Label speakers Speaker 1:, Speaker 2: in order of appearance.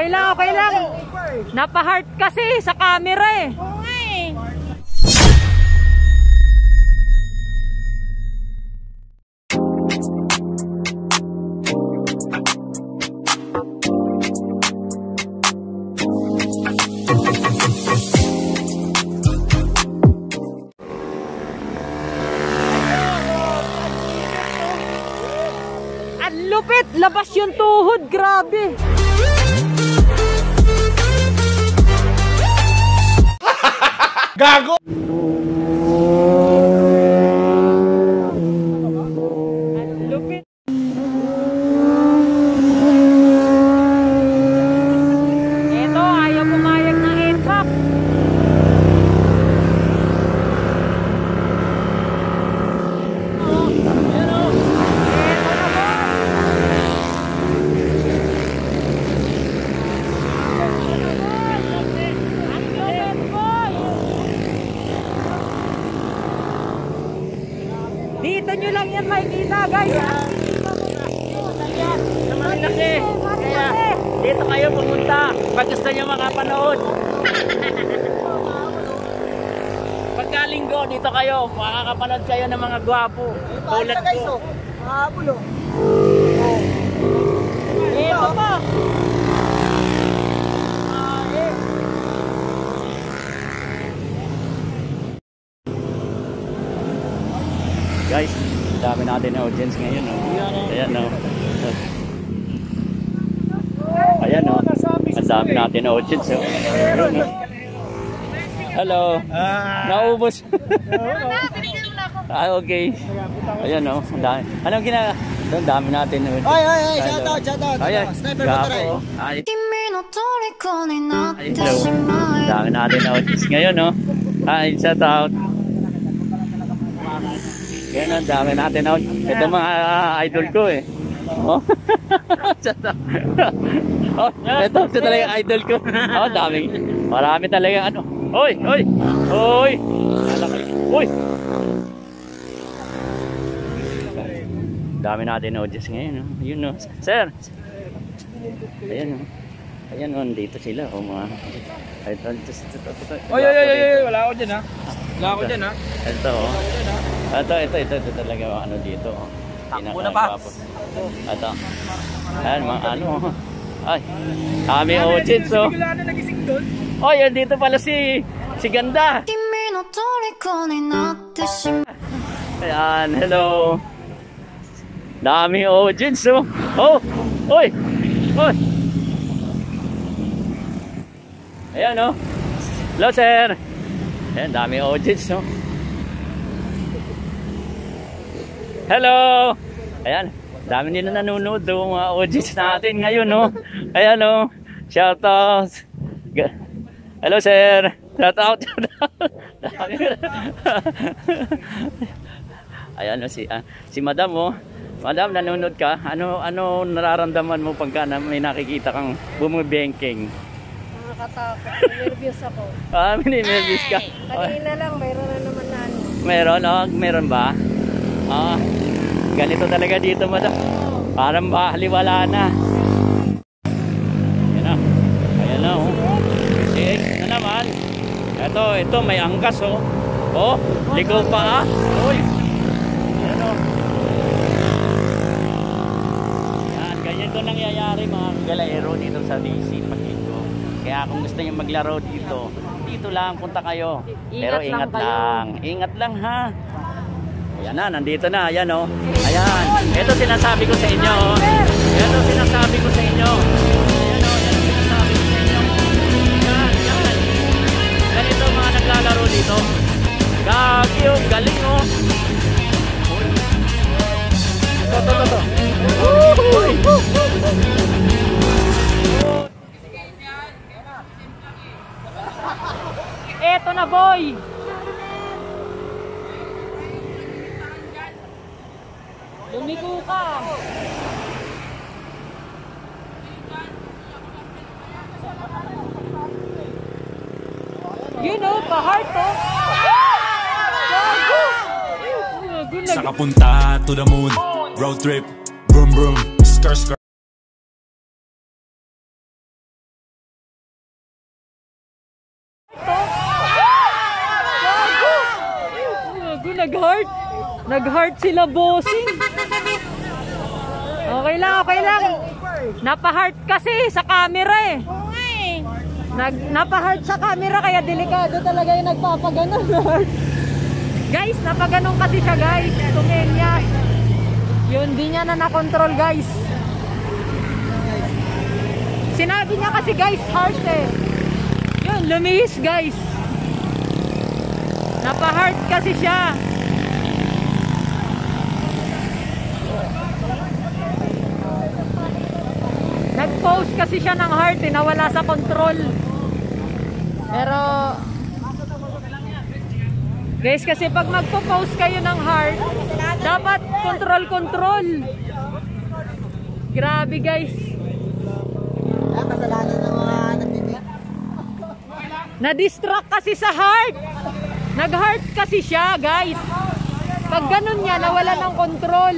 Speaker 1: Okay lang, okay lang. Napa-heart kasi sa camera eh. Ang lupit! Labas yung tuhod, grabe!
Speaker 2: Gago!
Speaker 1: Guys.
Speaker 3: Malaki. Kaya dito kayo pumunta pag gusto nyo makapanood. Pagka linggo dito kayo, makakapanood kayo ng mga gwapo. Tulad ko.
Speaker 4: Mahabulo.
Speaker 1: Ito pa.
Speaker 3: Guys, dami natin na audience ngayon no? ayan no? Ayan no? Ang dami natin na audience no? Ayan, no? hello? Ah. Naubos. Ah, okay. Ayan no? Dami. Anong ginagawa ang dami natin na audience.
Speaker 4: Ay ay ay shout out shout out
Speaker 3: ayan
Speaker 4: sniper bataray
Speaker 3: oh. ay. Hello. Dami natin na audience ngayon no? Ay shout out yan ang dami natin na Ito mga ah, idol ko eh. Oh. out. oh, ito, ito talaga idol ko. Oh, dami. Marami talaga ano. Oy, oy. Oy. Oy. Dami natin na audience ngayon, no? Yun, no? Sir. Ayan, no? Ayan, no? Dito sila, oh, mga... Ito, ito.
Speaker 2: Oy, oy, oy, oy, wala ako dyan ha. Wala ako dyan ha.
Speaker 3: Ito, oh. Ito, ito, ito, ito talaga ang ano dito. Oh.
Speaker 2: Takbo na ba?
Speaker 3: Ito. Ayan, mga ano. Oh. Ay, kami
Speaker 2: ochit, so.
Speaker 3: Oh, yan dito pala si, si Ganda. Ayan, hello. Dami ochit, so. Oh, oy, oy. Ayan, oh. Hello, sir. Ayan, dami ochit, so. Oh. Hello. Ayan, dami nila nanonood, oh, mga audience natin ngayon, oh. Ayan, oh. Shout out. Hello, sir. Shout out. Shout out. Ayan o si ah, si Madam oh. Madam nanonood ka. Ano ano nararamdaman mo pagka na may nakikita kang bumibengking?
Speaker 5: Nakakatakot. Nervous ako.
Speaker 3: Ah, mininervous ka.
Speaker 5: Kanina lang, mayroon na naman na ano.
Speaker 3: Meron oh, meron ba? Ah, ganito talaga dito, Madam. Parang bahaliwala na. Ayan na. Ayan na oh. Eh, na naman. Ito, ito may angkas oh. Oh, ligaw pa ah. Uy. Ayan oh. Yan, ganyan to nangyayari mga galaero dito sa DC Paquito. Kaya kung gusto niyo maglaro dito, dito lang punta kayo. Pero
Speaker 1: Ingat lang.
Speaker 3: Ingat lang ha. Ayan na, nandito na. Ayan oh. Ayan. Ito sinasabi ko sa inyo. oh.
Speaker 1: Lumiko ka! You know, pa-heart
Speaker 6: to. Sakapunta to the moon. Road trip. Vroom vroom. Skr skr
Speaker 1: Nag-heart Nag-heart sila bossing. Okay lang, okay lang. Napa-heart kasi sa camera eh. Nag, napa-heart sa camera kaya delikado talaga yung nagpapaganon. guys, napaganon kasi siya guys. Tumenyas. Yun, di niya na nakontrol guys. Sinabi niya kasi guys, heart eh. Yun, lumihis guys. Napa-heart kasi siya. Nag-post kasi siya ng heart eh, nawala sa control. Pero Guys, kasi pag magpo-post kayo ng heart, dapat control-control. Grabe guys. Na-distract kasi sa heart. Nag-heart kasi siya, guys. Pag ganun niya, nawala ng control.